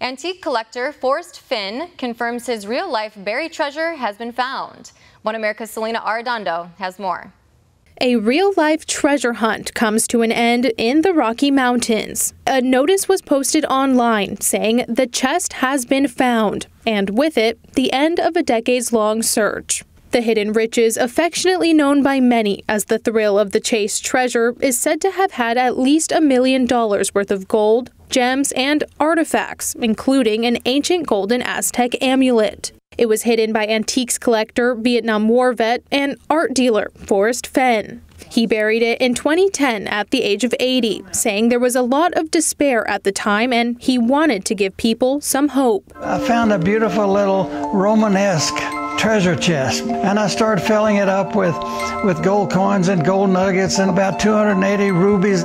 Antique collector Forrest Fenn confirms his real life buried treasure has been found. One America's Salina Arredondo has more. A real life treasure hunt comes to an end in the Rocky Mountains. A notice was posted online saying the chest has been found, and with it, the end of a decades long search. The hidden riches, affectionately known by many as the thrill of the chase treasure, is said to have had at least a million dollars worth of gold, gems, and artifacts, including an ancient golden Aztec amulet. It was hidden by antiques collector, Vietnam War vet, and art dealer Forrest Fenn. He buried it in 2010 at the age of 80, saying there was a lot of despair at the time and he wanted to give people some hope. I found a beautiful little Romanesque treasure chest and I started filling it up with, with gold coins and gold nuggets and about 280 rubies.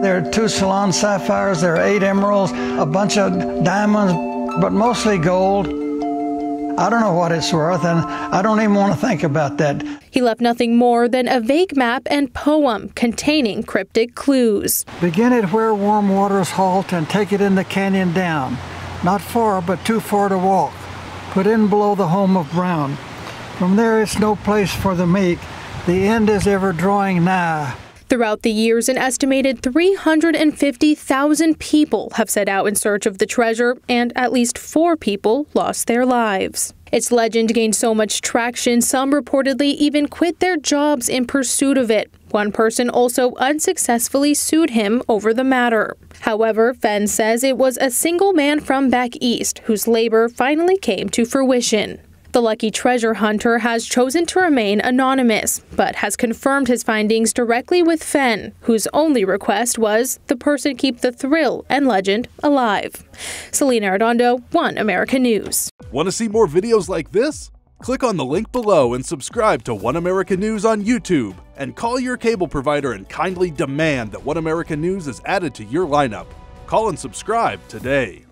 There are two Ceylon sapphires, there are eight emeralds, a bunch of diamonds, but mostly gold. I don't know what it's worth, and I don't even want to think about that. He left nothing more than a vague map and poem containing cryptic clues. Begin at where warm waters halt and take it in the canyon down. Not far, but too far to walk. Put in below the home of Brown. From there, it's no place for the meek. The end is ever drawing nigh. Throughout the years, an estimated 350,000 people have set out in search of the treasure, and at least four people lost their lives. Its legend gained so much traction, some reportedly even quit their jobs in pursuit of it. One person also unsuccessfully sued him over the matter. However, Fenn says it was a single man from back east whose labor finally came to fruition. The lucky treasure hunter has chosen to remain anonymous, but has confirmed his findings directly with Fenn, whose only request was the person keep the thrill and legend alive. Salina Arredondo, One America News. Want to see more videos like this? Click on the link below and subscribe to One America News on YouTube, and call your cable provider and kindly demand that One America News is added to your lineup. Call and subscribe today.